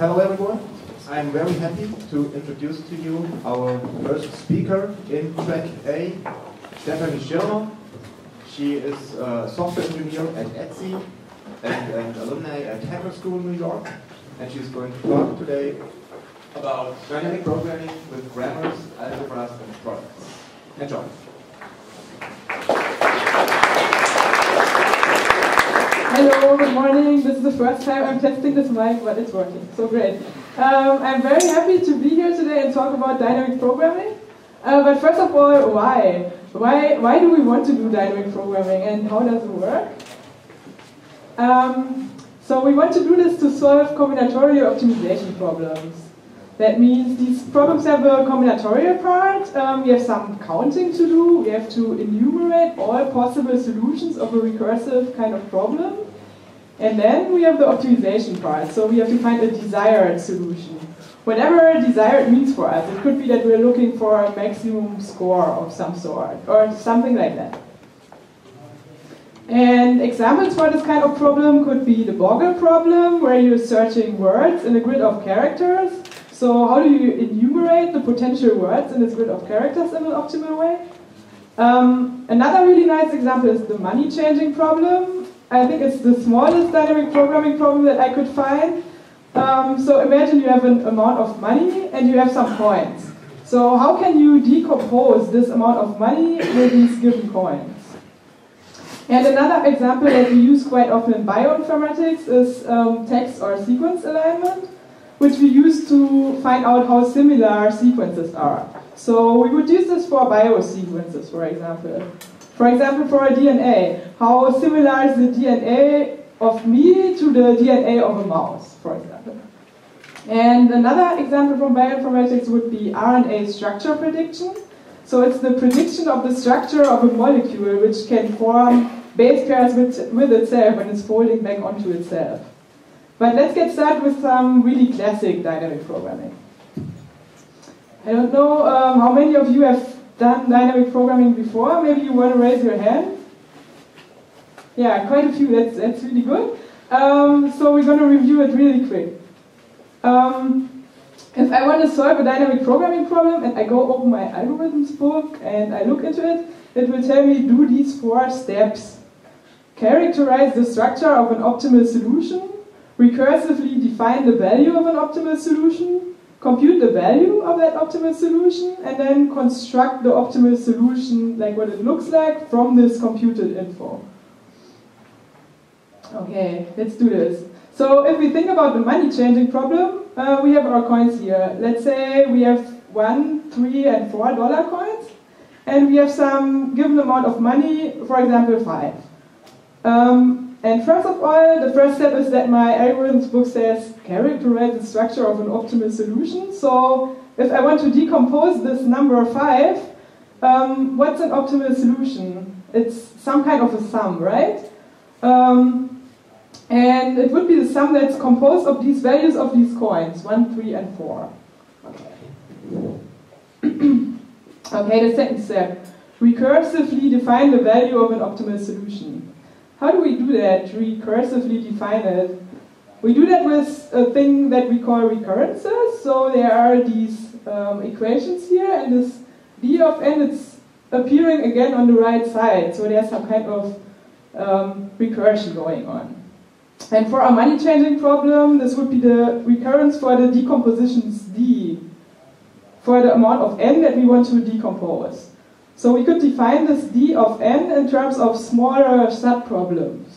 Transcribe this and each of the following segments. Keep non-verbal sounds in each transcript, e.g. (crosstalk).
Hello everyone. I'm very happy to introduce to you our first speaker in track A, Stefanie Schirmer. She is a software engineer at Etsy and an alumni at Hacker School New York. And she's going to talk today about dynamic programming with grammars, algebras, and products. Enjoy. Hello, good morning. This is the first time I'm testing this mic, but it's working, so great. Um, I'm very happy to be here today and talk about dynamic programming. Uh, but first of all, why? Why, why do we want to do dynamic programming and how does it work? Um, so we want to do this to solve combinatorial optimization problems. That means these problems have a combinatorial part. Um, we have some counting to do. We have to enumerate all possible solutions of a recursive kind of problem. And then we have the optimization part. So we have to find a desired solution. Whatever desired means for us. It could be that we're looking for a maximum score of some sort or something like that. And examples for this kind of problem could be the Boggle problem, where you're searching words in a grid of characters. So how do you enumerate the potential words in this grid of characters in an optimal way? Um, another really nice example is the money changing problem. I think it's the smallest dynamic programming problem that I could find. Um, so imagine you have an amount of money and you have some coins. So how can you decompose this amount of money with these given coins? And another example that we use quite often in bioinformatics is um, text or sequence alignment which we use to find out how similar sequences are. So we would use this for biosequences, for example. For example, for a DNA, how similar is the DNA of me to the DNA of a mouse, for example. And another example from bioinformatics would be RNA structure prediction. So it's the prediction of the structure of a molecule which can form base pairs with, with itself when it's folding back onto itself. But let's get started with some really classic dynamic programming. I don't know um, how many of you have done dynamic programming before. Maybe you want to raise your hand. Yeah, quite a few. That's, that's really good. Um, so we're going to review it really quick. Um, if I want to solve a dynamic programming problem and I go open my algorithms book and I look into it, it will tell me do these four steps. Characterize the structure of an optimal solution, recursively define the value of an optimal solution, compute the value of that optimal solution, and then construct the optimal solution, like what it looks like, from this computed info. Okay, let's do this. So if we think about the money changing problem, uh, we have our coins here. Let's say we have one, three, and four dollar coins, and we have some given amount of money, for example, five. Um, and first of all, the first step is that my algorithms book says characterize the structure of an optimal solution. So if I want to decompose this number 5, um, what's an optimal solution? It's some kind of a sum, right? Um, and it would be the sum that's composed of these values of these coins, 1, 3, and 4. Okay, (clears throat) okay the second step. Recursively define the value of an optimal solution. How do we do that, recursively define it? We do that with a thing that we call recurrences. So there are these um, equations here, and this d of n is appearing again on the right side. So there's some kind of um, recursion going on. And for our money changing problem, this would be the recurrence for the decompositions d, for the amount of n that we want to decompose. So we could define this d of n in terms of smaller subproblems.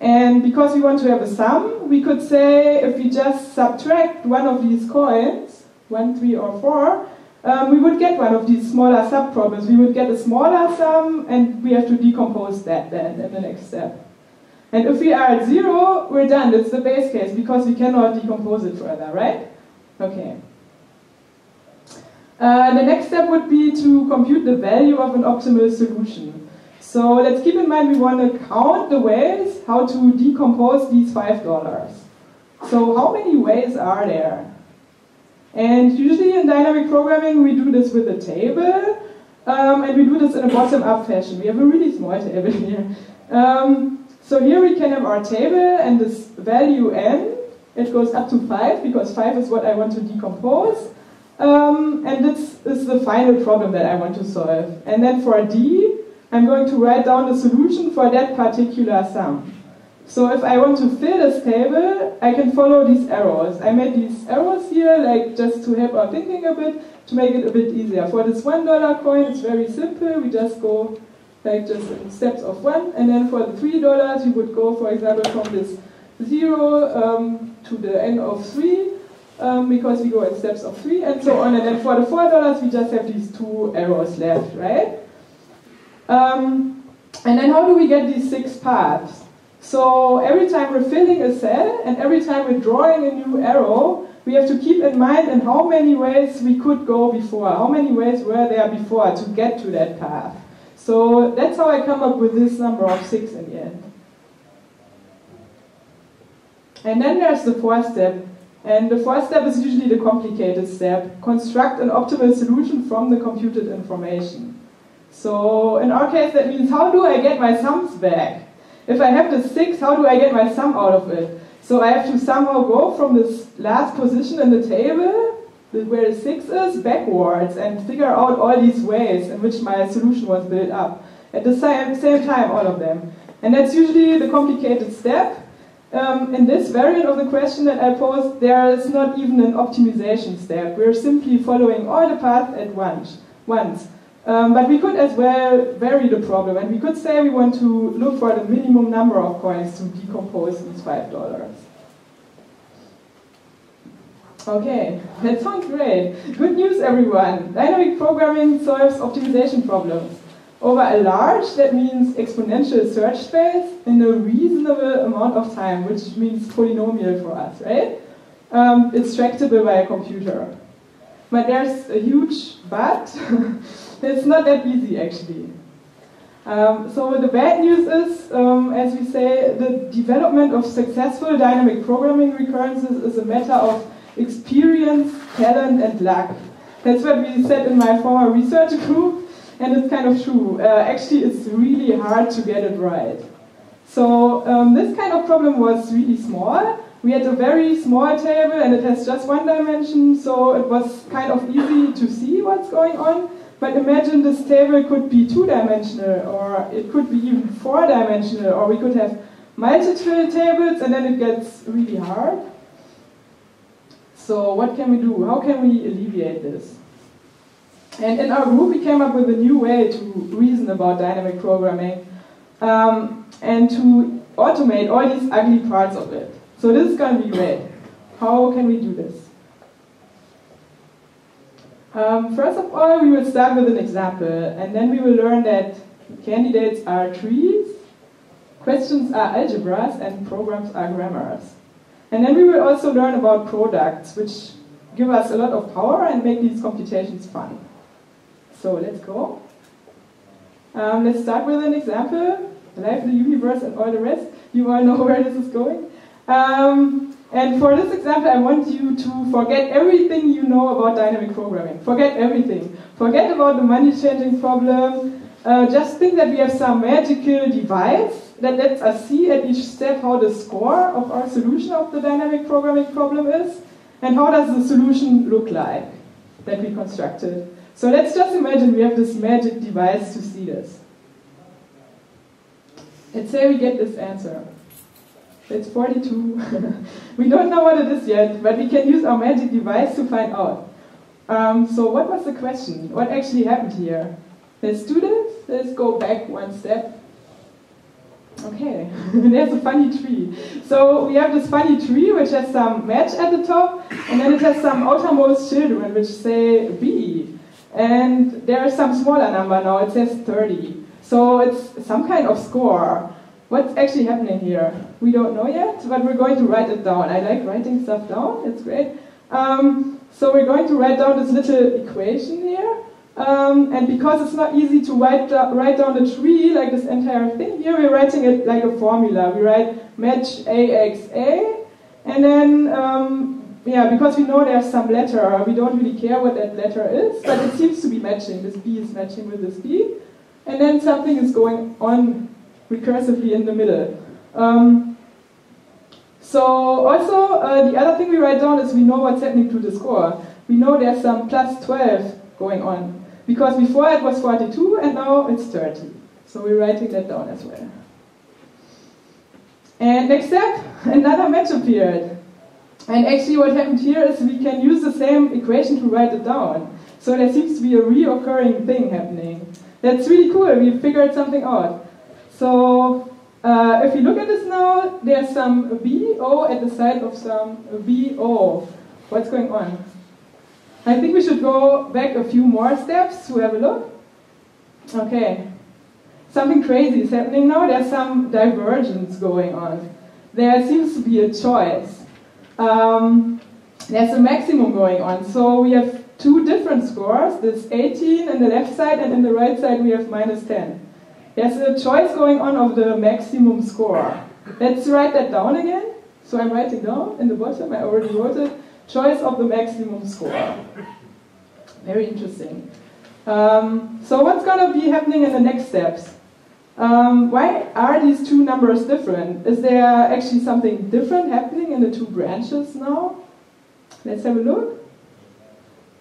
And because we want to have a sum, we could say if we just subtract one of these coins, 1, 3, or 4, um, we would get one of these smaller subproblems. We would get a smaller sum, and we have to decompose that then in the next step. And if we are at 0, we're done. It's the base case, because we cannot decompose it further, right? Okay. Uh, the next step would be to compute the value of an optimal solution. So let's keep in mind we want to count the ways how to decompose these $5. So how many ways are there? And usually in dynamic programming we do this with a table, um, and we do this in a bottom-up fashion. We have a really small table (laughs) here. Um, so here we can have our table, and this value n it goes up to 5 because 5 is what I want to decompose. Um, and this is the final problem that I want to solve. And then for D, I'm going to write down the solution for that particular sum. So if I want to fill this table, I can follow these arrows. I made these arrows here, like just to help our thinking a bit, to make it a bit easier. For this one dollar coin, it's very simple. We just go like just in steps of one, and then for the three dollars, you would go, for example, from this zero um, to the end of three, um, because we go in steps of three, and so on. And then for the four dollars, we just have these two arrows left, right? Um, and then how do we get these six paths? So every time we're filling a cell, and every time we're drawing a new arrow, we have to keep in mind in how many ways we could go before, how many ways were there before to get to that path. So that's how I come up with this number of six in the end. And then there's the fourth step. And the fourth step is usually the complicated step. Construct an optimal solution from the computed information. So in our case, that means how do I get my sums back? If I have the 6, how do I get my sum out of it? So I have to somehow go from this last position in the table, where the 6 is, backwards and figure out all these ways in which my solution was built up. At the same, same time, all of them. And that's usually the complicated step. Um, in this variant of the question that I posed, there is not even an optimization step. We're simply following all the paths at once. once. Um, but we could as well vary the problem, and we could say we want to look for the minimum number of coins to decompose these $5. Okay, that sounds great. Good news, everyone. Dynamic programming solves optimization problems. Over a large, that means exponential search space, in a reasonable amount of time, which means polynomial for us, right? Um, it's tractable by a computer. But there's a huge but. (laughs) it's not that easy, actually. Um, so the bad news is, um, as we say, the development of successful dynamic programming recurrences is a matter of experience, talent, and luck. That's what we said in my former research group and it's kind of true. Uh, actually, it's really hard to get it right. So um, this kind of problem was really small. We had a very small table and it has just one dimension, so it was kind of easy to see what's going on. But imagine this table could be two-dimensional, or it could be even four-dimensional, or we could have multiple tables, and then it gets really hard. So what can we do? How can we alleviate this? And in our group, we came up with a new way to reason about dynamic programming um, and to automate all these ugly parts of it. So this is going to be great. How can we do this? Um, first of all, we will start with an example, and then we will learn that candidates are trees, questions are algebras, and programs are grammars. And then we will also learn about products, which give us a lot of power and make these computations fun. So let's go. Um, let's start with an example. Life, the universe, and all the rest. You all know (laughs) where this is going. Um, and for this example, I want you to forget everything you know about dynamic programming. Forget everything. Forget about the money changing problem. Uh, just think that we have some magical device that lets us see at each step how the score of our solution of the dynamic programming problem is, and how does the solution look like that we constructed. So let's just imagine we have this magic device to see this. Let's say we get this answer. It's 42. (laughs) we don't know what it is yet, but we can use our magic device to find out. Um, so what was the question? What actually happened here? Let's do this. Let's go back one step. Okay, (laughs) there's a funny tree. So we have this funny tree which has some match at the top, and then it has some outermost children which say B. And there is some smaller number now, it says 30. So it's some kind of score. What's actually happening here? We don't know yet, but we're going to write it down. I like writing stuff down, it's great. Um, so we're going to write down this little equation here. Um, and because it's not easy to write, write down the tree, like this entire thing here, we're writing it like a formula. We write match AXA, and then um, yeah, because we know there's some letter, we don't really care what that letter is, but it seems to be matching. This B is matching with this B. And then something is going on recursively in the middle. Um, So also, uh, the other thing we write down is we know what's happening to the score. We know there's some plus 12 going on. Because before it was 42 and now it's 30. So we're writing that down as well. And next step, (laughs) another match appeared. And actually what happened here is we can use the same equation to write it down. So there seems to be a reoccurring thing happening. That's really cool, we figured something out. So uh, if you look at this now, there's some BO at the side of some BO. What's going on? I think we should go back a few more steps to have a look. Okay. Something crazy is happening now. There's some divergence going on. There seems to be a choice. Um, there's a maximum going on. So we have two different scores. This 18 on the left side, and on the right side we have minus 10. There's a choice going on of the maximum score. Let's write that down again. So I'm writing down in the bottom, I already wrote it, choice of the maximum score. Very interesting. Um, so what's going to be happening in the next steps? Um, why are these two numbers different? Is there actually something different happening in the two branches now? Let's have a look.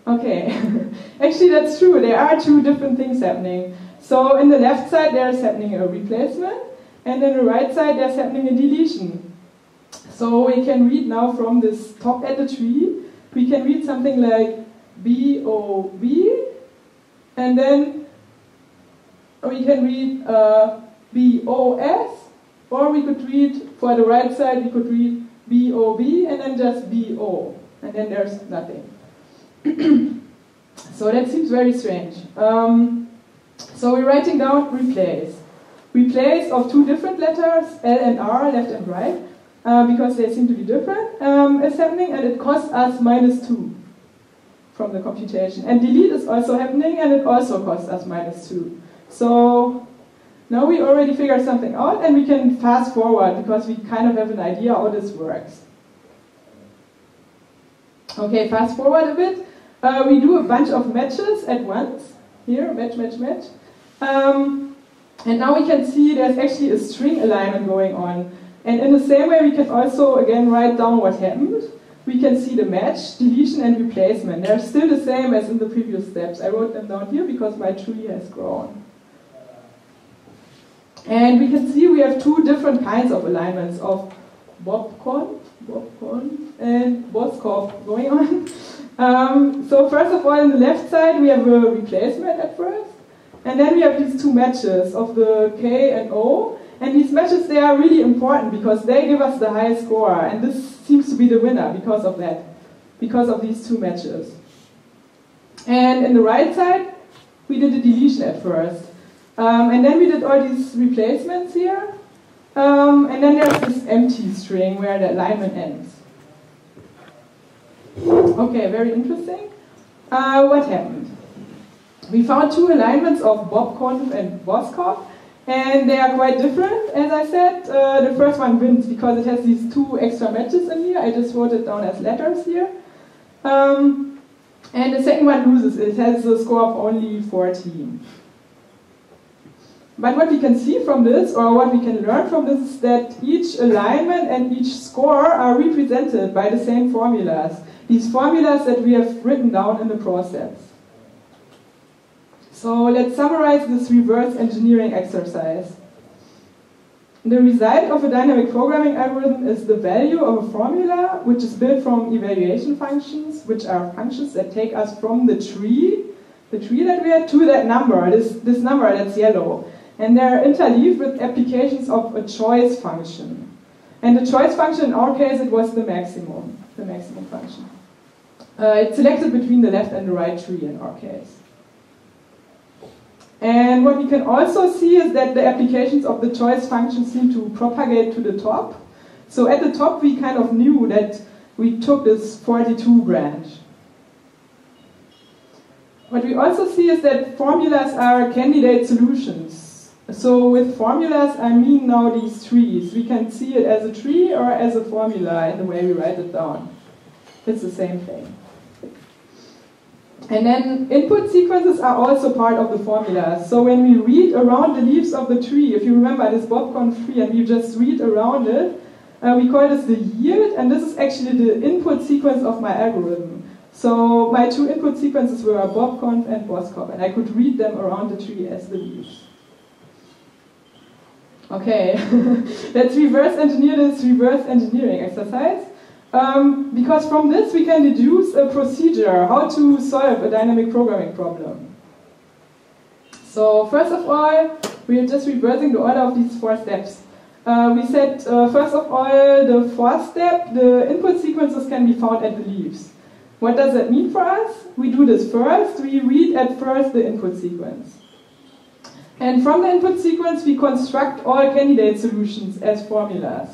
Okay, (laughs) actually that's true. There are two different things happening. So in the left side there's happening a replacement, and in the right side there's happening a deletion. So we can read now from this top at the tree, we can read something like B O B, and then we can read uh, B O S, or we could read for the right side we could read B O B and then just B O, and then there's nothing. (clears throat) so that seems very strange. Um, so we're writing down replace. Replace of two different letters, L and R, left and right, uh, because they seem to be different, um, is happening, and it costs us minus 2 from the computation. And delete is also happening, and it also costs us minus 2. So now we already figured something out, and we can fast forward, because we kind of have an idea how this works. Okay, fast forward a bit. Uh, we do a bunch of matches at once. Here, match, match, match. Um, and now we can see there's actually a string alignment going on. And in the same way, we can also, again, write down what happened. We can see the match, deletion, and replacement. They're still the same as in the previous steps. I wrote them down here because my tree has grown. And we can see we have two different kinds of alignments of Bobkonf, Bobkonf, and Boskop going on. (laughs) Um, so first of all, on the left side, we have a replacement at first. And then we have these two matches of the K and O. And these matches, they are really important because they give us the highest score. And this seems to be the winner because of that, because of these two matches. And in the right side, we did a deletion at first. Um, and then we did all these replacements here. Um, and then there's this empty string where the alignment ends. Okay, very interesting. Uh, what happened? We found two alignments of Bob Bobkonf and Boskop, and they are quite different, as I said. Uh, the first one wins because it has these two extra matches in here. I just wrote it down as letters here. Um, and the second one loses. It has a score of only 14. But what we can see from this, or what we can learn from this, is that each alignment and each score are represented by the same formulas. These formulas that we have written down in the process. So let's summarize this reverse engineering exercise. The result of a dynamic programming algorithm is the value of a formula which is built from evaluation functions, which are functions that take us from the tree, the tree that we had, to that number, this, this number that's yellow. And they're interleaved with applications of a choice function. And the choice function, in our case, it was the maximum, the maximum function. Uh, it's selected between the left and the right tree in our case. And what we can also see is that the applications of the choice function seem to propagate to the top. So at the top we kind of knew that we took this 42 branch. What we also see is that formulas are candidate solutions. So with formulas I mean now these trees. We can see it as a tree or as a formula in the way we write it down. It's the same thing. And then input sequences are also part of the formula. So when we read around the leaves of the tree, if you remember this Bobkonf tree and we just read around it, Uh, we call this the yield, and this is actually the input sequence of my algorithm. So my two input sequences were bobkonf and boskop, and I could read them around the tree as the leaves. Okay, (laughs) let's reverse engineer this reverse engineering exercise. Um, because from this we can deduce a procedure, how to solve a dynamic programming problem. So first of all, we are just reversing the order of these four steps. Uh, we said, uh, first of all, the fourth step, the input sequences can be found at the leaves. What does that mean for us? We do this first, we read at first the input sequence. And from the input sequence, we construct all candidate solutions as formulas.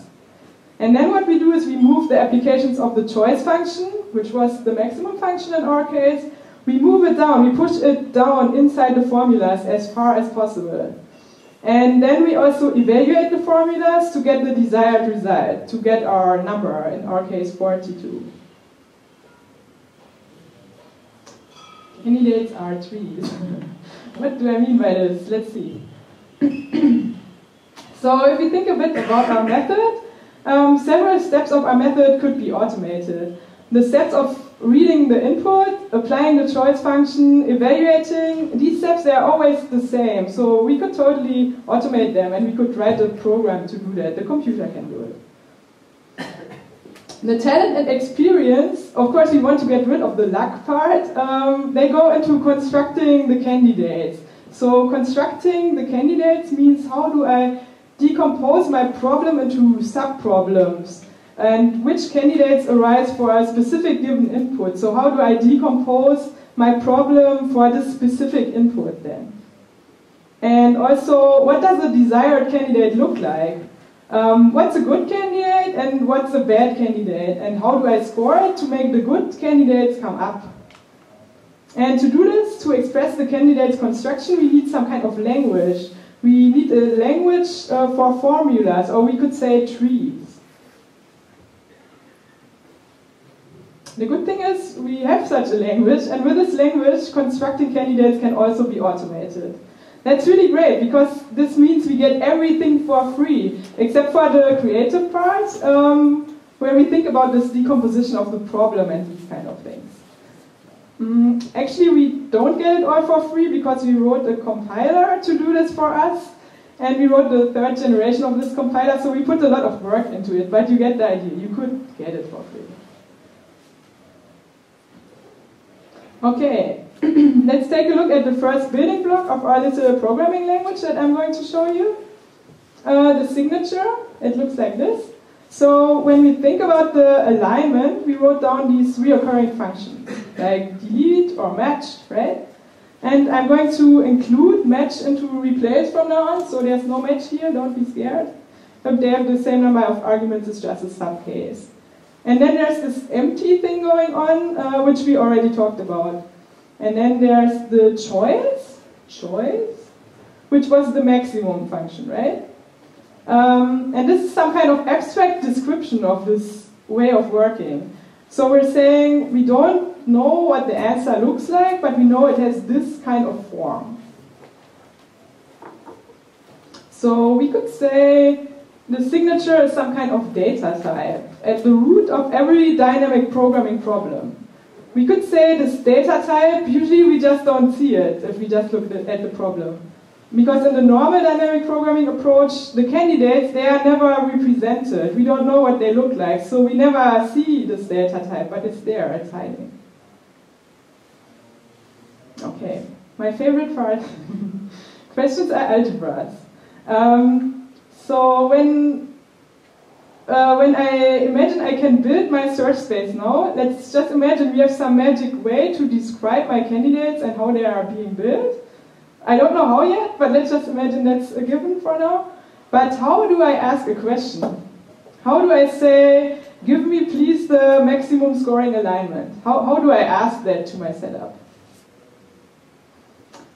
And then what we do is we move the applications of the choice function, which was the maximum function in our case, we move it down, we push it down inside the formulas as far as possible. And then we also evaluate the formulas to get the desired result, to get our number, in our case 42. Candidates are trees. (laughs) what do I mean by this? Let's see. (coughs) so if we think a bit about our method, um, several steps of our method could be automated. The steps of reading the input, applying the choice function, evaluating, these steps, they are always the same. So we could totally automate them and we could write a program to do that. The computer can do it. The talent and experience, of course, we want to get rid of the luck part. Um, they go into constructing the candidates. So constructing the candidates means how do I decompose my problem into sub-problems and which candidates arise for a specific given input. So how do I decompose my problem for this specific input then? And also, what does a desired candidate look like? Um, what's a good candidate and what's a bad candidate? And how do I score it to make the good candidates come up? And to do this, to express the candidate's construction, we need some kind of language. We need a language uh, for formulas, or we could say trees. The good thing is we have such a language, and with this language, constructing candidates can also be automated. That's really great because this means we get everything for free, except for the creative part, um, where we think about this decomposition of the problem and these kind of things. Mm, actually, we don't get it all for free because we wrote a compiler to do this for us, and we wrote the third generation of this compiler, so we put a lot of work into it, but you get the idea. You could get it for free. Okay, (clears throat) let's take a look at the first building block of our little programming language that I'm going to show you. Uh, the signature, it looks like this. So when we think about the alignment, we wrote down these reoccurring functions, like delete or match, right? And I'm going to include match into replace from now on, so there's no match here, don't be scared. But they have the same number of arguments, it's just a subcase. And then there's this empty thing going on, uh, which we already talked about. And then there's the choice, choice, which was the maximum function, right? Um, and this is some kind of abstract description of this way of working. So we're saying we don't know what the answer looks like, but we know it has this kind of form. So we could say the signature is some kind of data type at the root of every dynamic programming problem. We could say this data type, usually we just don't see it if we just look at the problem. Because in the normal dynamic programming approach, the candidates, they are never represented. We don't know what they look like, so we never see this data type, but it's there, it's hiding. Okay, my favorite part. (laughs) Questions are algebras. Um, so when uh, when I imagine I can build my search space now, let's just imagine we have some magic way to describe my candidates and how they are being built. I don't know how yet, but let's just imagine that's a given for now. But how do I ask a question? How do I say, give me please the maximum scoring alignment? How, how do I ask that to my setup?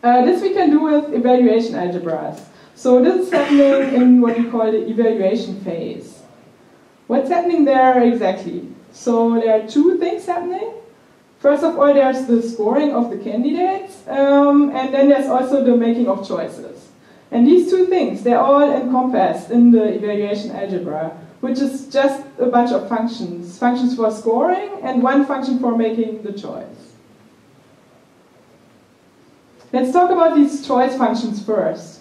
Uh, this we can do with evaluation algebras. So this is happening in what we call the evaluation phase. What's happening there exactly? So there are two things happening. First of all, there's the scoring of the candidates, um, and then there's also the making of choices. And these two things, they're all encompassed in the evaluation algebra. which is just a bunch of functions. Functions for scoring and one function for making the choice. Let's talk about these choice functions first.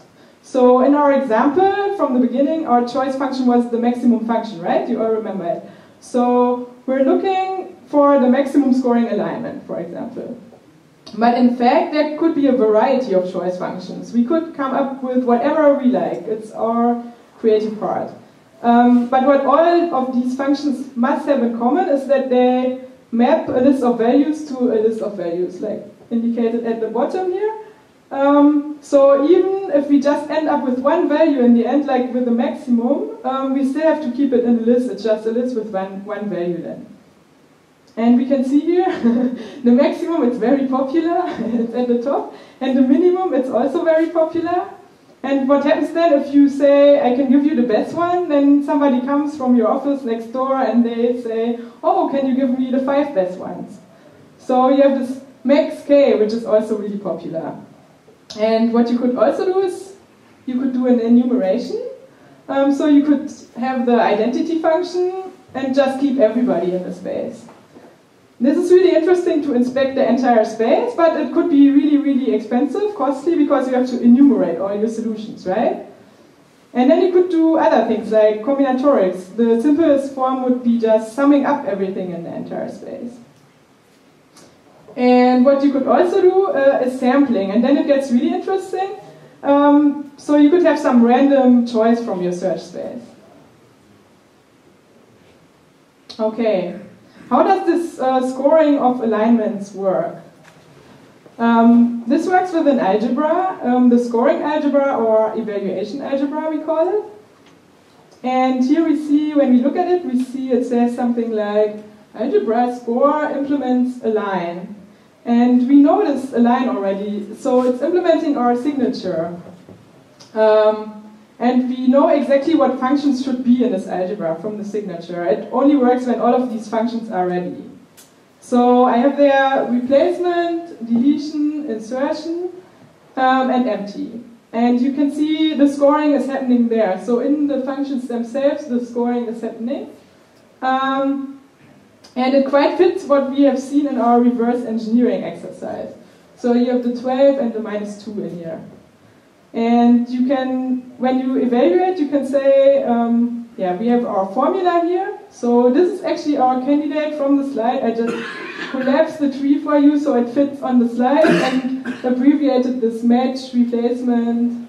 So in our example, from the beginning, our choice function was the maximum function, right? You all remember it. So we're looking for the maximum scoring alignment, for example. But in fact, there could be a variety of choice functions. We could come up with whatever we like. It's our creative part. Um, but what all of these functions must have in common is that they map a list of values to a list of values, like indicated at the bottom here. Um, so even if we just end up with one value in the end, like with the maximum, um, we still have to keep it in the list. It's just a list with one, one value then. And we can see here, (laughs) the maximum, it's very popular, (laughs) it's at the top. And the minimum, it's also very popular. And what happens then if you say, I can give you the best one, then somebody comes from your office next door and they say, oh, can you give me the five best ones? So you have this max k, which is also really popular. And what you could also do is, you could do an enumeration. Um, so you could have the identity function and just keep everybody in the space. This is really interesting to inspect the entire space, but it could be really, really expensive, costly, because you have to enumerate all your solutions, right? And then you could do other things like combinatorics. The simplest form would be just summing up everything in the entire space. And what you could also do uh, is sampling, and then it gets really interesting. Um, so you could have some random choice from your search space. Okay, how does this uh, scoring of alignments work? Um, this works with an algebra, um, the scoring algebra or evaluation algebra we call it. And here we see, when we look at it, we see it says something like algebra score implements align. And we know this line already, so it's implementing our signature. Um, and we know exactly what functions should be in this algebra from the signature. It only works when all of these functions are ready. So I have there replacement, deletion, insertion, um, and empty. And you can see the scoring is happening there. So in the functions themselves, the scoring is happening. Um, and it quite fits what we have seen in our reverse engineering exercise. So you have the 12 and the minus 2 in here. And you can, when you evaluate, you can say, um, yeah, we have our formula here. So this is actually our candidate from the slide. I just (coughs) collapsed the tree for you so it fits on the slide and abbreviated this match replacement.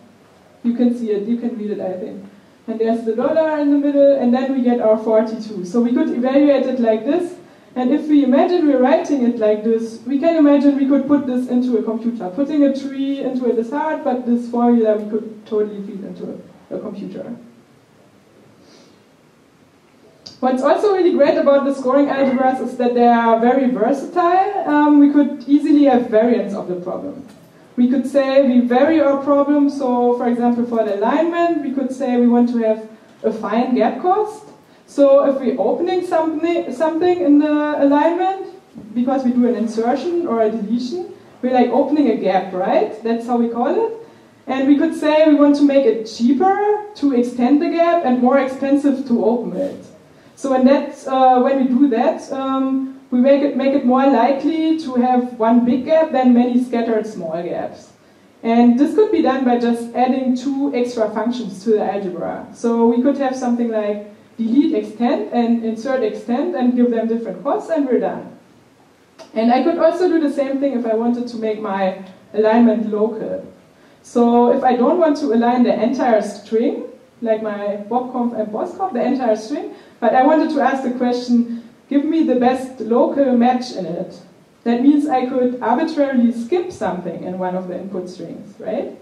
You can see it, you can read it, I think. And there's the dollar in the middle, and then we get our 42. So we could evaluate it like this. And if we imagine we're writing it like this, we can imagine we could put this into a computer. Putting a tree into it is hard, but this formula we could totally feed into a, a computer. What's also really great about the scoring algebras is that they are very versatile. Um, we could easily have variants of the problem. We could say we vary our problem, so for example for the alignment, we could say we want to have affine gap cost. So if we're opening something, something in the alignment, because we do an insertion or a deletion, we're like opening a gap, right? That's how we call it. And we could say we want to make it cheaper to extend the gap and more expensive to open it. So when, that, uh, when we do that, um, we make it, make it more likely to have one big gap than many scattered small gaps. And this could be done by just adding two extra functions to the algebra. So we could have something like delete extend and insert extend and give them different costs and we're done. And I could also do the same thing if I wanted to make my alignment local. So if I don't want to align the entire string, like my bobkonf and bosconf, the entire string, but I wanted to ask the question, give me the best local match in it. That means I could arbitrarily skip something in one of the input strings, right?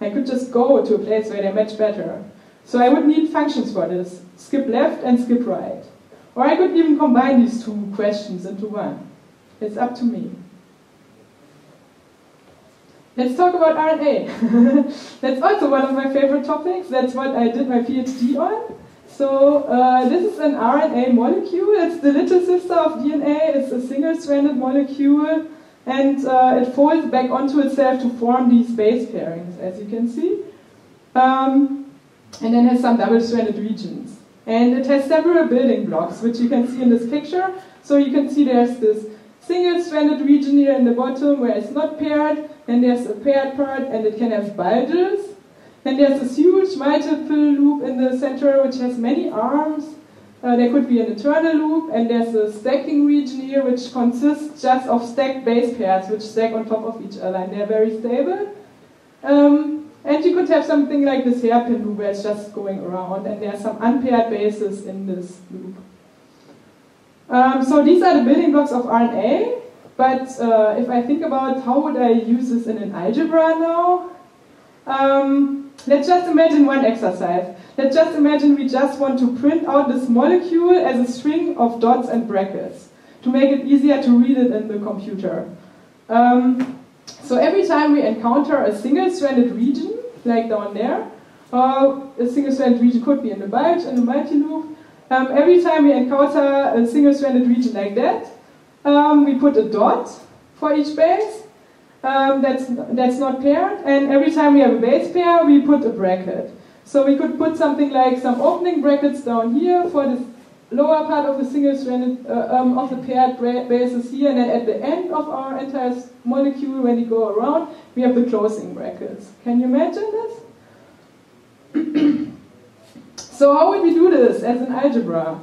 I could just go to a place where they match better. So I would need functions for this, skip left and skip right. Or I could even combine these two questions into one. It's up to me. Let's talk about RNA. (laughs) That's also one of my favorite topics. That's what I did my PhD on. So uh, this is an RNA molecule. It's the little sister of DNA. It's a single-stranded molecule. And uh, it folds back onto itself to form these base pairings, as you can see. Um, and then has some double-stranded regions. And it has several building blocks, which you can see in this picture. So you can see there's this single-stranded region here in the bottom where it's not paired, then there's a paired part and it can have bulges. Then there's this huge multiple loop in the center which has many arms. Uh, there could be an internal loop, and there's a stacking region here which consists just of stacked base pairs which stack on top of each other, and they're very stable. Um, and you could have something like this hairpin loop where it's just going around, and there are some unpaired bases in this loop. Um, so these are the building blocks of RNA, but uh, if I think about how would I use this in an algebra now, um, let's just imagine one exercise. Let's just imagine we just want to print out this molecule as a string of dots and brackets to make it easier to read it in the computer. Um, so every time we encounter a single-stranded region, like down there, or a single-stranded region could be in the bulge in the multi-loop, um, every time we encounter a single-stranded region like that, um, we put a dot for each base, um, that's, that's not paired, and every time we have a base pair, we put a bracket. So we could put something like some opening brackets down here for this lower part of the single-stranded, uh, um, of the paired bases here, and then at the end of our entire molecule, when we go around, we have the closing brackets. Can you imagine this? (clears throat) so how would we do this as an algebra?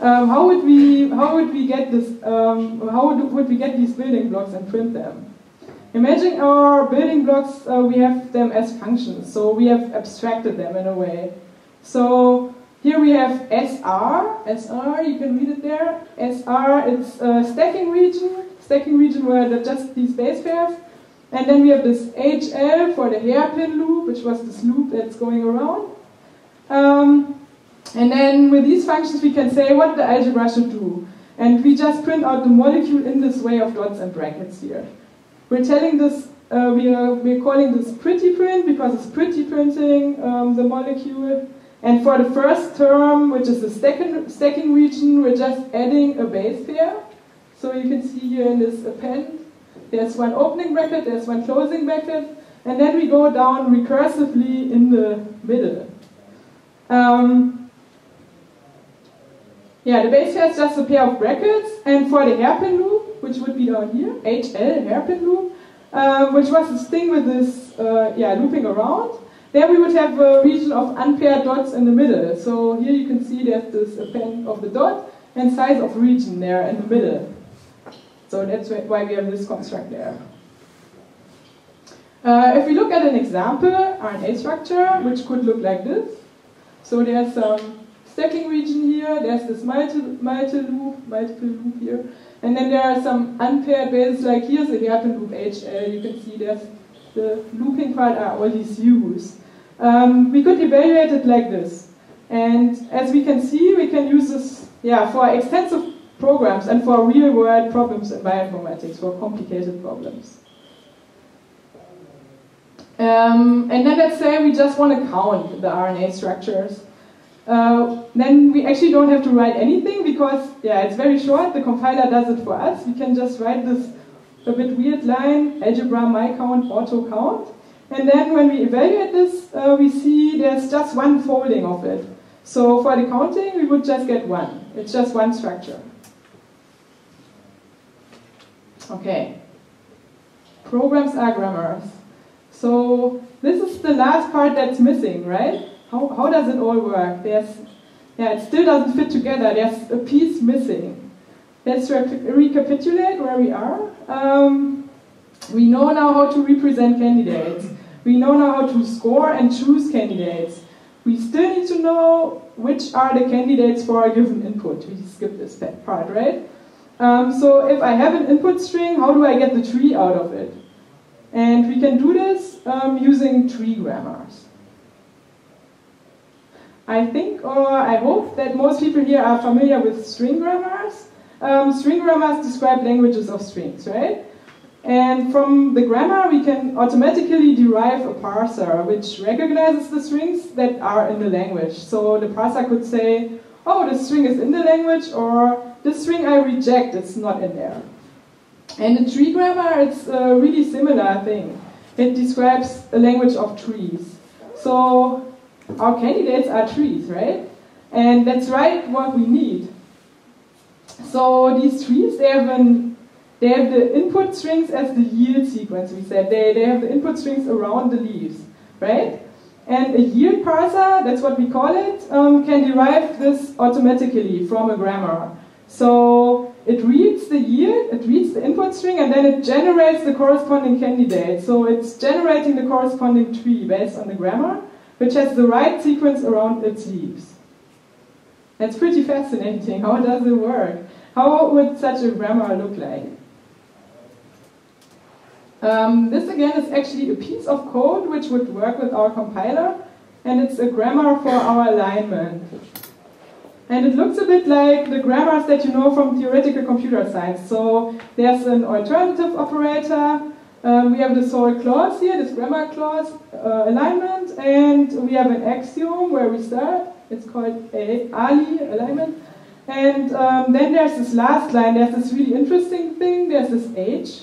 Um, how would we how would we get this? Um, how would, would we get these building blocks and print them? Imagine our building blocks, uh, we have them as functions, so we have abstracted them in a way. So here we have SR, SR, you can read it there. SR, it's a stacking region, stacking region where are just these base pairs. And then we have this HL for the hairpin loop, which was this loop that's going around. Um, and then with these functions we can say what the algebra should do. And we just print out the molecule in this way of dots and brackets here. We're telling this, uh, we are, we're calling this pretty print because it's pretty printing um, the molecule. And for the first term, which is the stacking, stacking region, we're just adding a base pair. So you can see here in this append, there's one opening bracket, there's one closing bracket, and then we go down recursively in the middle. Um, yeah, the base pair is just a pair of brackets, and for the hairpin loop, which would be down here, HL, hairpin loop, um, which was this thing with this, uh, yeah, looping around. There we would have a region of unpaired dots in the middle. So here you can see there's this append of the dot and size of region there in the middle. So that's why we have this construct there. Uh, if we look at an example RNA structure, which could look like this. So there's some stacking region here, there's this multi-loop, multiple loop here, and then there are some unpaired bases, like here, here's a hairpin loop HL. You can see there's the looping part are all these U's. Um, we could evaluate it like this. And as we can see, we can use this yeah, for extensive programs and for real-world problems in bioinformatics, for complicated problems. Um, and then let's say we just want to count the RNA structures uh, then we actually don't have to write anything because, yeah, it's very short. The compiler does it for us. We can just write this a bit weird line, algebra my count, auto count. And then when we evaluate this, uh, we see there's just one folding of it. So for the counting, we would just get one. It's just one structure. Okay. Programs are grammars. So this is the last part that's missing, right? How, how does it all work? There's, yeah, it still doesn't fit together. There's a piece missing. Let's re recapitulate where we are. Um, we know now how to represent candidates. We know now how to score and choose candidates. We still need to know which are the candidates for a given input. We skip this part, right? Um, so if I have an input string, how do I get the tree out of it? And we can do this um, using tree grammars. I think, or I hope, that most people here are familiar with string grammars. Um, string grammars describe languages of strings, right? And from the grammar, we can automatically derive a parser, which recognizes the strings that are in the language. So the parser could say, oh, this string is in the language, or this string I reject, it's not in there. And in tree grammar, it's a really similar thing. It describes a language of trees. So our candidates are trees, right? And that's right what we need. So these trees, they have, an, they have the input strings as the yield sequence, we said. They, they have the input strings around the leaves, right? And a yield parser, that's what we call it, um, can derive this automatically from a grammar. So it reads the yield, it reads the input string, and then it generates the corresponding candidate. So it's generating the corresponding tree based on the grammar, which has the right sequence around its leaves. That's pretty fascinating. (laughs) How does it work? How would such a grammar look like? Um, this again is actually a piece of code which would work with our compiler, and it's a grammar for our alignment. And it looks a bit like the grammars that you know from theoretical computer science. So there's an alternative operator, um, we have the sole clause here, this grammar clause uh, alignment, and we have an axiom where we start. It's called a Ali alignment. And um, then there's this last line, there's this really interesting thing, there's this H.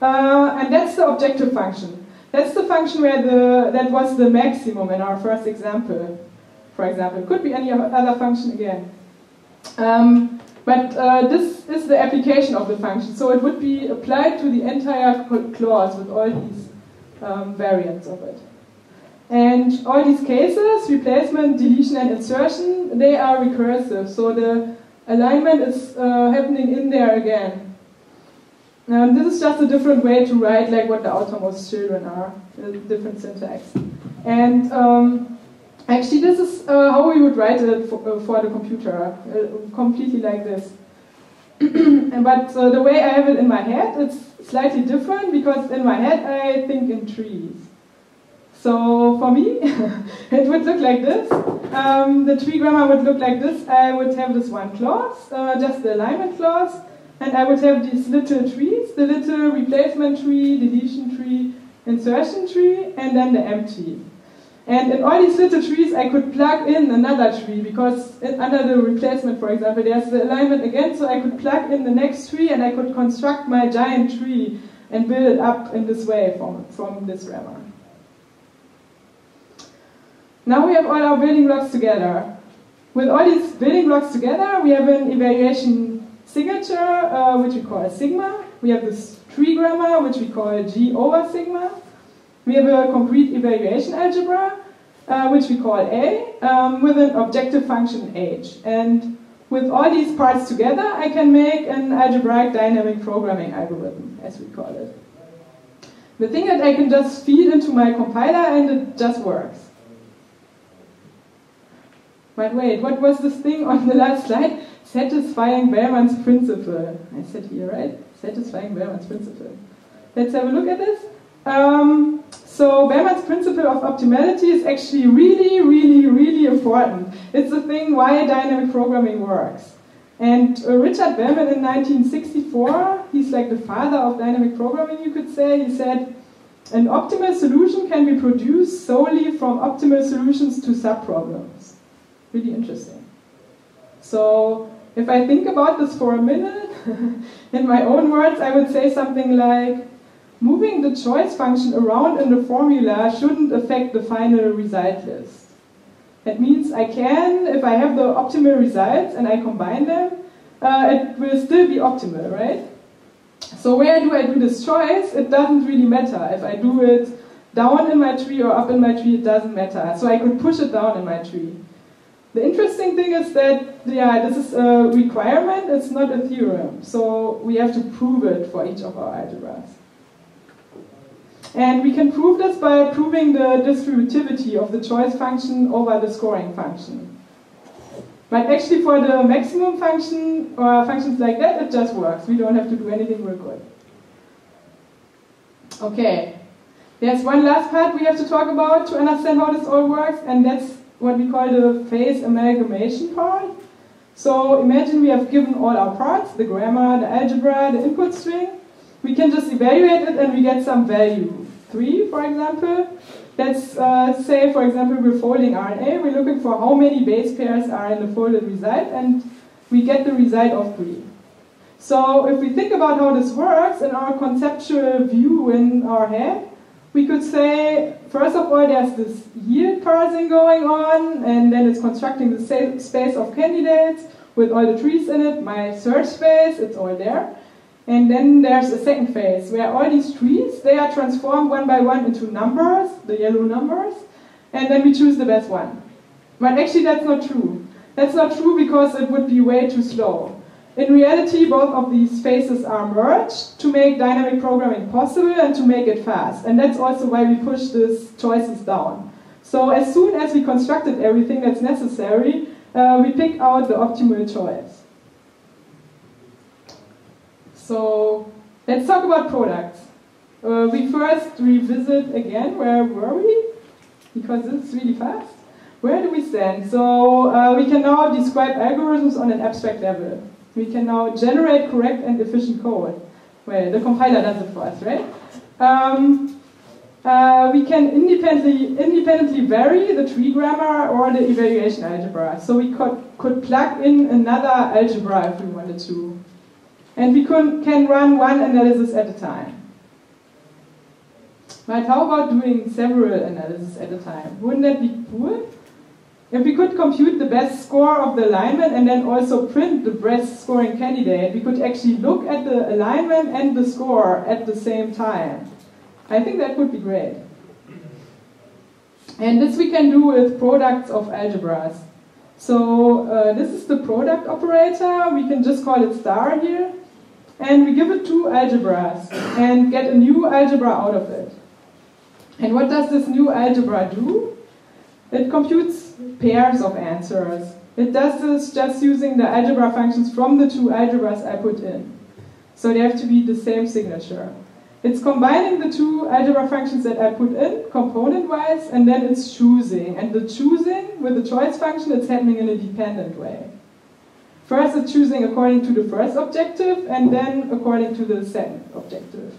Uh, and that's the objective function. That's the function where the, that was the maximum in our first example, for example. It could be any other function again. Um, but uh, this is the application of the function. So it would be applied to the entire clause with all these um, variants of it. And all these cases, replacement, deletion, and insertion, they are recursive. So the alignment is uh, happening in there again. Um, this is just a different way to write like what the outermost children are, a different syntax. And um, actually this is uh, how we would write it for, uh, for the computer, uh, completely like this. (clears throat) but uh, the way I have it in my head, it's slightly different because in my head I think in trees. So for me, (laughs) it would look like this. Um, the tree grammar would look like this. I would have this one clause, uh, just the alignment clause, and I would have these little trees, the little replacement tree, deletion tree, insertion tree, and then the empty. And in all these little trees, I could plug in another tree because under the replacement, for example, there's the alignment again, so I could plug in the next tree and I could construct my giant tree and build it up in this way from, from this grammar. Now we have all our building blocks together. With all these building blocks together, we have an evaluation signature, uh, which we call a sigma. We have this tree grammar, which we call G over sigma. We have a concrete evaluation algebra, uh, which we call A, um, with an objective function H. And with all these parts together, I can make an algebraic dynamic programming algorithm, as we call it. The thing that I can just feed into my compiler and it just works. But wait, what was this thing on the last (laughs) slide? Satisfying Bellman's principle. I said here, right? Satisfying Bellman's principle. Let's have a look at this. Um, so Bellman's principle of optimality is actually really, really, really important. It's the thing why dynamic programming works. And uh, Richard Bellman in 1964, he's like the father of dynamic programming, you could say, he said, an optimal solution can be produced solely from optimal solutions to subproblems. Really interesting. So if I think about this for a minute, (laughs) in my own words, I would say something like, moving the choice function around in the formula shouldn't affect the final result list. That means I can, if I have the optimal results and I combine them, uh, it will still be optimal, right? So where do I do this choice? It doesn't really matter. If I do it down in my tree or up in my tree, it doesn't matter. So I could push it down in my tree. The interesting thing is that, yeah, this is a requirement, it's not a theorem. So we have to prove it for each of our algebras. And we can prove this by proving the distributivity of the choice function over the scoring function. But actually for the maximum function, or functions like that, it just works. We don't have to do anything real good. Okay, there's one last part we have to talk about to understand how this all works, and that's what we call the phase amalgamation part. So imagine we have given all our parts, the grammar, the algebra, the input string. We can just evaluate it and we get some value. 3, for example. Let's uh, say, for example, we're folding RNA. We're looking for how many base pairs are in the folded result, and we get the result of 3. So if we think about how this works in our conceptual view in our head, we could say, first of all, there's this yield parsing going on, and then it's constructing the space of candidates with all the trees in it, my search space, it's all there. And then there's a second phase where all these trees, they are transformed one by one into numbers, the yellow numbers, and then we choose the best one. But actually that's not true. That's not true because it would be way too slow. In reality, both of these phases are merged to make dynamic programming possible and to make it fast. And that's also why we push these choices down. So as soon as we constructed everything that's necessary, uh, we pick out the optimal choice. So let's talk about products. Uh, we first revisit again, where were we? Because this is really fast. Where do we stand? So uh, we can now describe algorithms on an abstract level. We can now generate correct and efficient code. Well, the compiler does it for us, right? Um, uh, we can independently, independently vary the tree grammar or the evaluation algebra. So we could, could plug in another algebra if we wanted to. And we could, can run one analysis at a time. But how about doing several analyses at a time? Wouldn't that be cool? If we could compute the best score of the alignment and then also print the best scoring candidate, we could actually look at the alignment and the score at the same time. I think that would be great. And this we can do with products of algebras. So uh, this is the product operator. We can just call it star here. And we give it two algebras and get a new algebra out of it. And what does this new algebra do? It computes pairs of answers. It does this just using the algebra functions from the two algebras I put in. So they have to be the same signature. It's combining the two algebra functions that I put in, component-wise, and then it's choosing. And the choosing with the choice function, it's happening in a dependent way. First, it's choosing according to the first objective, and then according to the second objective.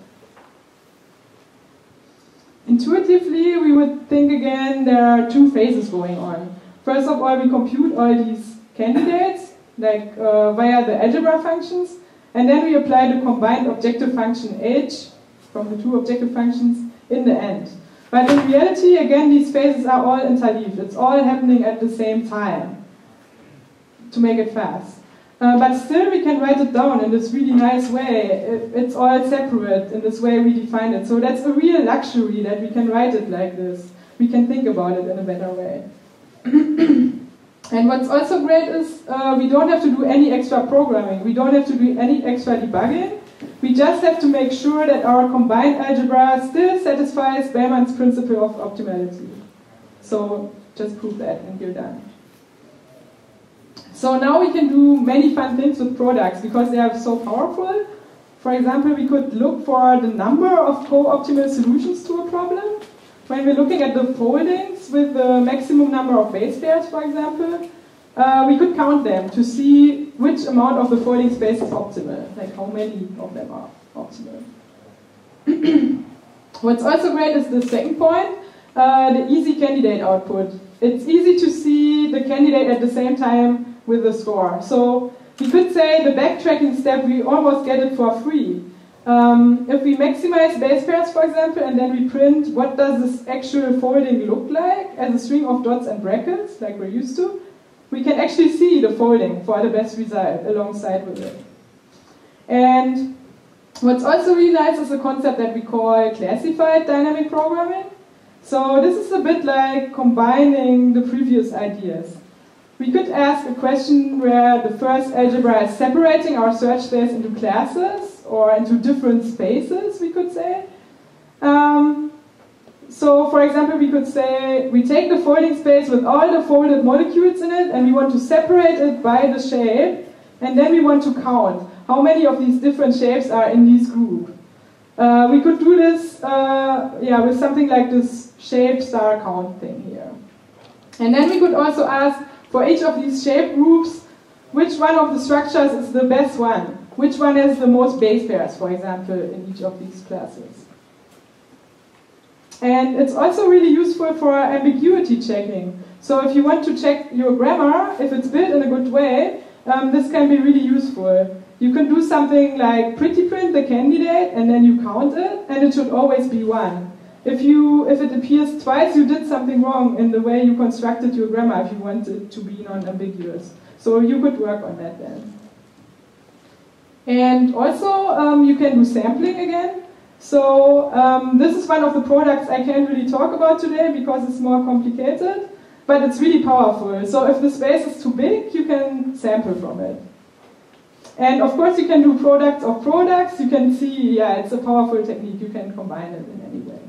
Intuitively, we would think again there are two phases going on. First of all, we compute all these candidates, like uh, via the algebra functions, and then we apply the combined objective function h from the two objective functions in the end. But in reality, again, these phases are all interleaved. It's all happening at the same time to make it fast. Uh, but still, we can write it down in this really nice way. It, it's all separate in this way we define it. So that's a real luxury that we can write it like this. We can think about it in a better way. (clears throat) and what's also great is uh, we don't have to do any extra programming. We don't have to do any extra debugging. We just have to make sure that our combined algebra still satisfies Bellman's principle of optimality. So just prove that and you're done. So now we can do many fun things with products because they are so powerful. For example, we could look for the number of co-optimal solutions to a problem. When we're looking at the foldings with the maximum number of base pairs, for example, uh, we could count them to see which amount of the folding space is optimal, like how many of them are optimal. (clears throat) What's also great is the second point, uh, the easy candidate output. It's easy to see the candidate at the same time with the score. So we could say the backtracking step, we almost get it for free. Um, if we maximize base pairs, for example, and then we print what does this actual folding look like as a string of dots and brackets, like we're used to, we can actually see the folding for the best result alongside with it. And what's also really nice is a concept that we call classified dynamic programming. So this is a bit like combining the previous ideas. We could ask a question where the first algebra is separating our search space into classes, or into different spaces, we could say. Um, so, for example, we could say we take the folding space with all the folded molecules in it and we want to separate it by the shape and then we want to count how many of these different shapes are in this group. Uh, we could do this uh, yeah, with something like this shape star count thing here. And then we could also ask for each of these shape groups which one of the structures is the best one. Which one has the most base pairs, for example, in each of these classes? And it's also really useful for ambiguity checking. So if you want to check your grammar, if it's built in a good way, um, this can be really useful. You can do something like pretty print the candidate and then you count it, and it should always be one. If you if it appears twice, you did something wrong in the way you constructed your grammar if you want it to be non-ambiguous. So you could work on that then. And also, um, you can do sampling again. So um, this is one of the products I can't really talk about today because it's more complicated, but it's really powerful. So if the space is too big, you can sample from it. And of course, you can do products of products. You can see, yeah, it's a powerful technique. You can combine it in any way.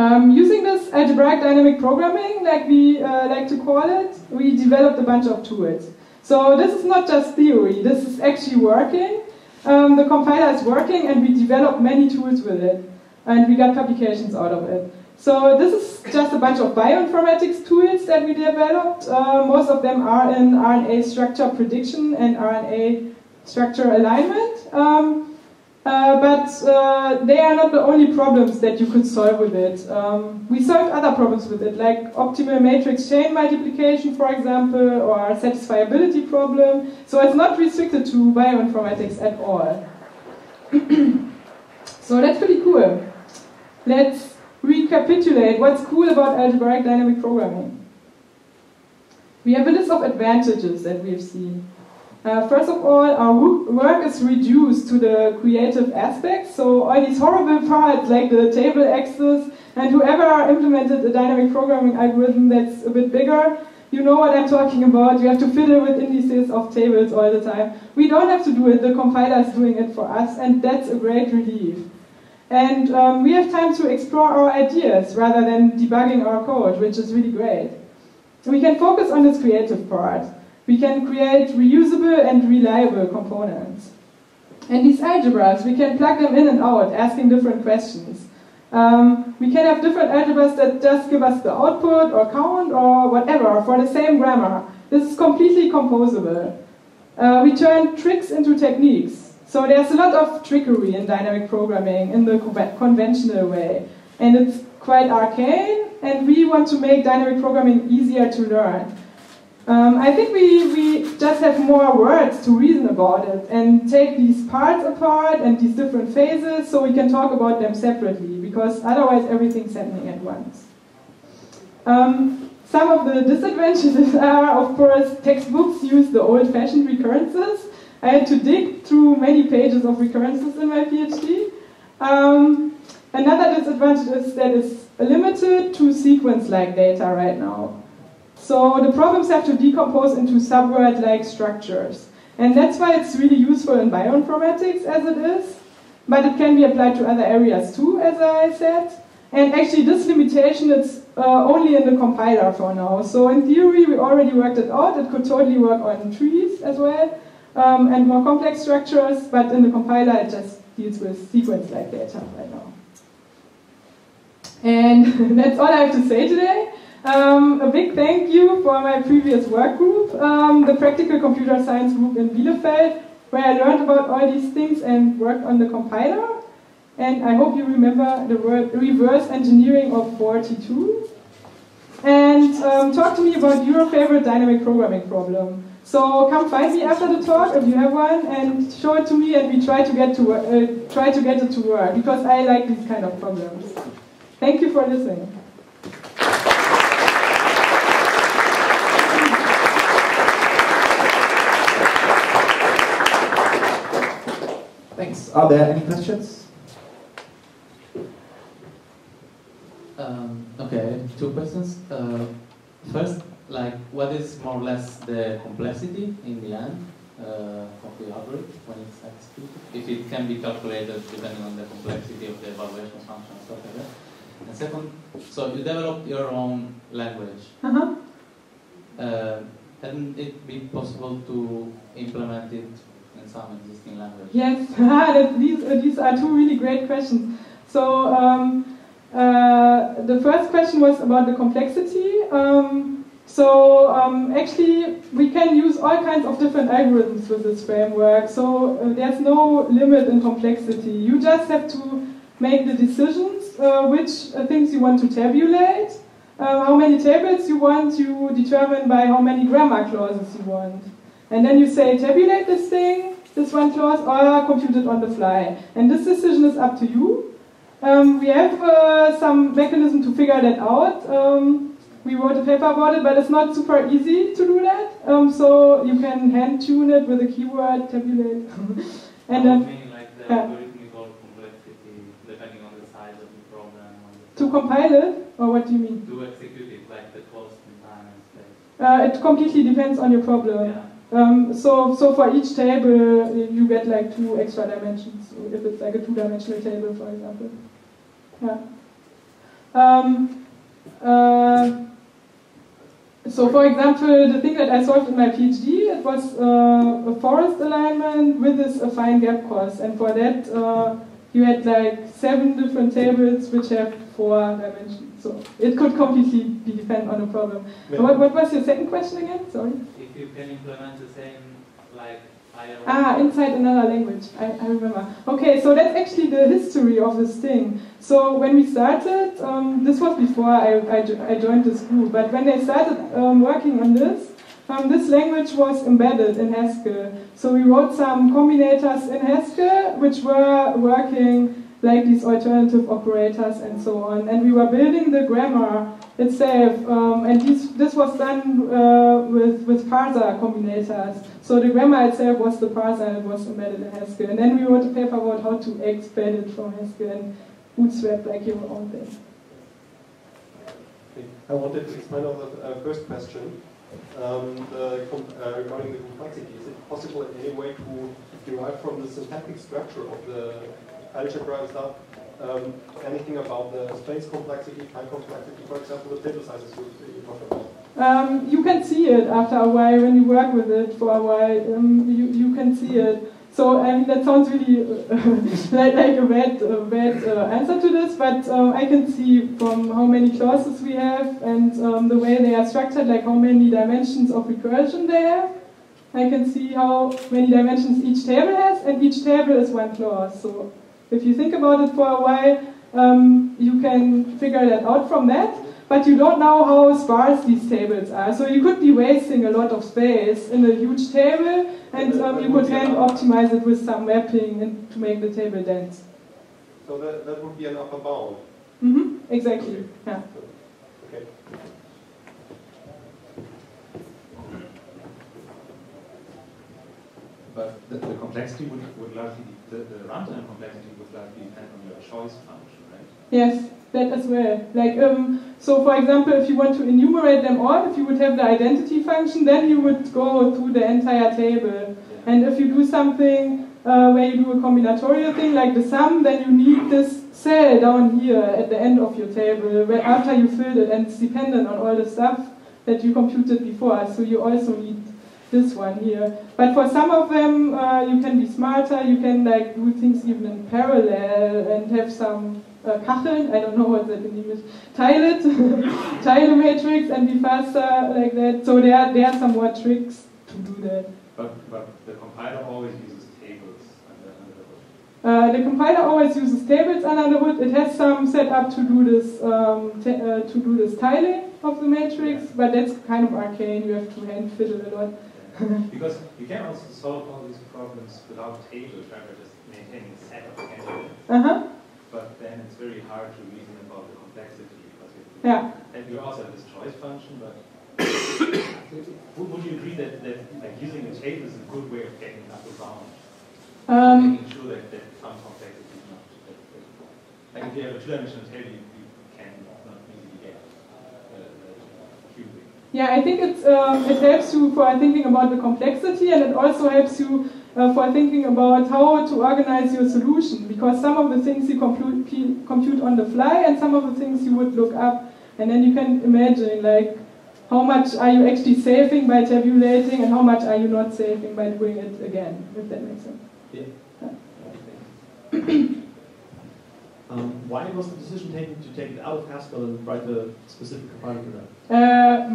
Um, using this algebraic dynamic programming, like we uh, like to call it, we developed a bunch of tools. So this is not just theory, this is actually working. Um, the compiler is working and we developed many tools with it. And we got publications out of it. So this is just a bunch of bioinformatics tools that we developed. Uh, most of them are in RNA structure prediction and RNA structure alignment. Um, uh, but uh, they are not the only problems that you could solve with it. Um, we solved other problems with it, like optimal matrix chain multiplication, for example, or satisfiability problem. So it's not restricted to bioinformatics at all. (clears throat) so that's pretty cool. Let's recapitulate what's cool about algebraic dynamic programming. We have a list of advantages that we've seen. Uh, first of all, our work is reduced to the creative aspects, so all these horrible parts like the table access and whoever implemented a dynamic programming algorithm that's a bit bigger, you know what I'm talking about. You have to fiddle with indices of tables all the time. We don't have to do it, the compiler is doing it for us, and that's a great relief. And um, we have time to explore our ideas rather than debugging our code, which is really great. We can focus on this creative part we can create reusable and reliable components. And these algebras, we can plug them in and out, asking different questions. Um, we can have different algebras that just give us the output or count or whatever for the same grammar. This is completely composable. Uh, we turn tricks into techniques. So there's a lot of trickery in dynamic programming in the conventional way. And it's quite arcane, and we want to make dynamic programming easier to learn. Um, I think we, we just have more words to reason about it and take these parts apart and these different phases so we can talk about them separately because otherwise everything's happening at once. Um, some of the disadvantages (laughs) are, of course, textbooks use the old-fashioned recurrences. I had to dig through many pages of recurrences in my PhD. Um, another disadvantage is that it's limited to sequence-like data right now. So the problems have to decompose into subword-like structures. And that's why it's really useful in bioinformatics as it is, but it can be applied to other areas too, as I said. And actually this limitation is uh, only in the compiler for now. So in theory, we already worked it out. It could totally work on trees as well, um, and more complex structures, but in the compiler, it just deals with sequence-like data right now. And (laughs) that's all I have to say today. Um, a big thank you for my previous work group, um, the Practical Computer Science group in Bielefeld, where I learned about all these things and worked on the compiler. And I hope you remember the word reverse engineering of 42. And um, talk to me about your favorite dynamic programming problem. So come find me after the talk if you have one, and show it to me, and we try to get to uh, try to get it to work because I like these kind of problems. Thank you for listening. Are there any questions? Um, okay, two questions. Uh, first, like, what is more or less the complexity in the end uh, of the algorithm when it's executed? If it can be calculated depending on the complexity of the evaluation function and stuff like that. And second, so you developed your own language. Uh-huh. Uh, hadn't it be possible to implement it some existing language? Yes, (laughs) these, uh, these are two really great questions. So um, uh, the first question was about the complexity. Um, so um, actually, we can use all kinds of different algorithms with this framework. So uh, there's no limit in complexity. You just have to make the decisions uh, which uh, things you want to tabulate. Uh, how many tables you want, you determine by how many grammar clauses you want. And then you say, tabulate this thing, this one clause, or compute it on the fly. And this decision is up to you. Um, we have uh, some mechanism to figure that out. Um, we wrote a paper about it, but it's not super easy to do that. Um, so you can hand tune it with a keyword, tabulate, (laughs) and then mean like the yeah. depending on the size of the program to compile it, or what do you mean? to execute it, like the cost in time and space. Uh, it completely depends on your problem. Yeah. Um, so, so for each table, uh, you get like two extra dimensions. If it's like a two-dimensional table, for example. Yeah. Um, uh, so, for example, the thing that I solved in my PhD, it was uh, a forest alignment with this affine gap cost, and for that, uh, you had like seven different tables which have four dimensions. So it could completely be depend on a problem. Yeah. What, what was your second question again? Sorry. If you can implement the same like IO Ah, inside another language. I, I remember. Okay, so that's actually the history of this thing. So when we started, um, this was before I, I, jo- I joined this group, but when they started um, working on this, um, this language was embedded in Haskell. So we wrote some combinators in Haskell, which were working like these alternative operators and so on. And we were building the grammar itself, um, and this, this was done uh, with, with parser combinators. So the grammar itself was the parser and it was embedded in Haskell. And then we wrote a paper about how to expand it from Haskell and bootstrap like your own thing. I wanted to expand on the uh, first question um, the uh, regarding the complexity. Is it possible in any way to derive from the syntactic structure of the algebra and stuff um, anything about the space complexity, time complexity, for example, the table sizes you, you talked about? Um, you can see it after a while when you work with it for a while. Um, you, you can see it. So I mean that sounds really uh, (laughs) like, like a bad, uh, bad uh, answer to this, but um, I can see from how many clauses we have and um, the way they are structured, like how many dimensions of recursion they have. I can see how many dimensions each table has, and each table is one clause. So if you think about it for a while, um, you can figure that out from that but you don't know how sparse these tables are. So you could be wasting a lot of space in a huge table, and um, you could hand optimize it with some mapping and to make the table dense. So that, that would be an upper bound. Mm -hmm, Exactly. Yeah. Okay. But the, the complexity would, would largely, the, the runtime complexity would largely depend on your choice function, right? Yes, that as well. Like, um, so for example, if you want to enumerate them all, if you would have the identity function, then you would go through the entire table. And if you do something uh, where you do a combinatorial thing like the sum, then you need this cell down here at the end of your table where after you filled it, and it's dependent on all the stuff that you computed before. So you also need this one here. But for some of them, uh, you can be smarter. You can like do things even in parallel and have some uh, Kacheln. I don't know what that in English. Tile it, (laughs) tile the matrix, and be faster like that. So there, are- there are some more tricks to do that. But, but the compiler always uses tables under, under the hood. Uh, the compiler always uses tables under the hood. It has some setup to do this um, uh, to do this tiling of the matrix, but that's kind of arcane. You have to hand fiddle a lot. (laughs) Because you can also solve all these problems without tables, right? By just maintaining a set of candidates. Uh huh. But then it's very hard to reason about the complexity because you, Yeah. and you also have this choice function, but (coughs) would, you agree that, that like using a table is a good way of getting up a bound? Um, making sure that, that some complexity is not that, that, like if you have a two-dimensional table, you, you can not easily get uh, uh, cubic. Yeah, I think it's, um, it helps you for thinking about the complexity and it also helps you uh, for thinking about how to organize your solution because some of the things you compute, compute on the fly and some of the things you would look up and then you can imagine like how much are you actually saving by tabulating and how much are you not saving by doing it again, if that makes sense. Yeah. (clears throat) Um, why was the decision taken to take it out of Haskell and write a specific compiler to that? Uh,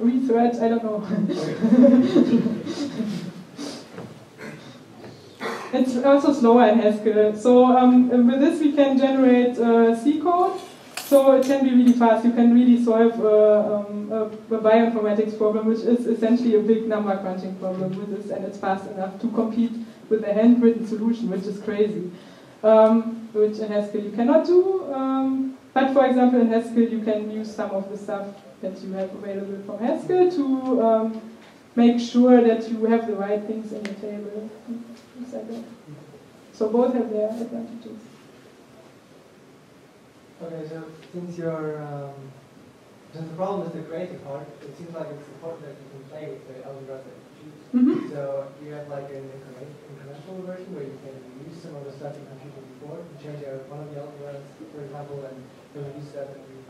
research, I don't know. it's also slower in Haskell. So um, with this we can generate uh, C code So it can be really fast. You can really solve uh, um, a, a bioinformatics problem, which is essentially a big number crunching problem with this, and it's fast enough to compete with a handwritten solution, which is crazy. Um, which in Haskell you cannot do. Um, but for example, in Haskell you can use some of the stuff that you have available from Haskell to um, make sure that you have the right things in the table. Like. So both have their advantages. Okay, so since you're, since the problem is the creative part, it seems like it's important that you can play with the algebra that you choose. Mm-hmm. So you have like an increment- incremental version where you can use some of the stuff you computed before, you change out one of the algorithms, for example, and then use that that you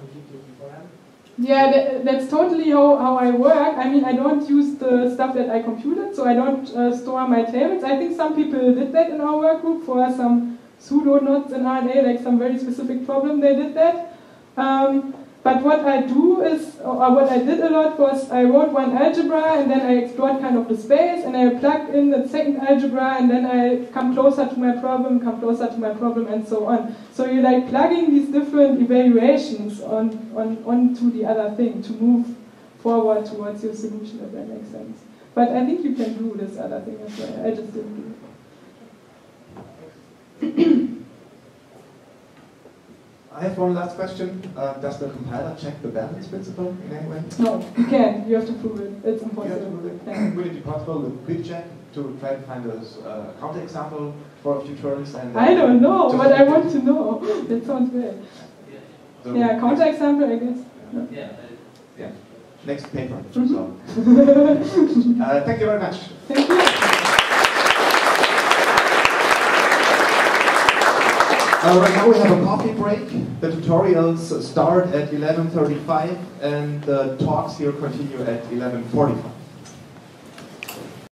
computed beforehand. Yeah, that, that's totally how, how I work. I mean, I don't use the stuff that I computed, so I don't uh, store my tables. I think some people did that in our work group for some pseudoknots in RNA, like some very specific problem, they did that. Um, but what I do is, or what I did a lot was I wrote one algebra and then I explored kind of the space and I plugged in the second algebra and then I come closer to my problem, come closer to my problem and so on. So you're like plugging these different evaluations on, on, onto the other thing to move forward towards your solution, if that makes sense. But I think you can do this other thing as well. I just didn't do it. (clears throat) I have one last question. Uh, does the compiler check the Bellman's principle in any way? No, you can't. You have to prove it. It's You to impossible. do it. Yeah. Would it be possible to QuickCheck to try to find a uh, counterexample for a few terms? And I don't know, but I want to know. (laughs) That sounds great. So, Yeah, counterexample, I guess. Yeah. Yeah. Next paper. Mhm. So, (laughs) uh, thank you very much. Thank you. Uh, right now we have a (laughs) coffee break. The tutorials start at 11.35 and the talks here continue at 11.45.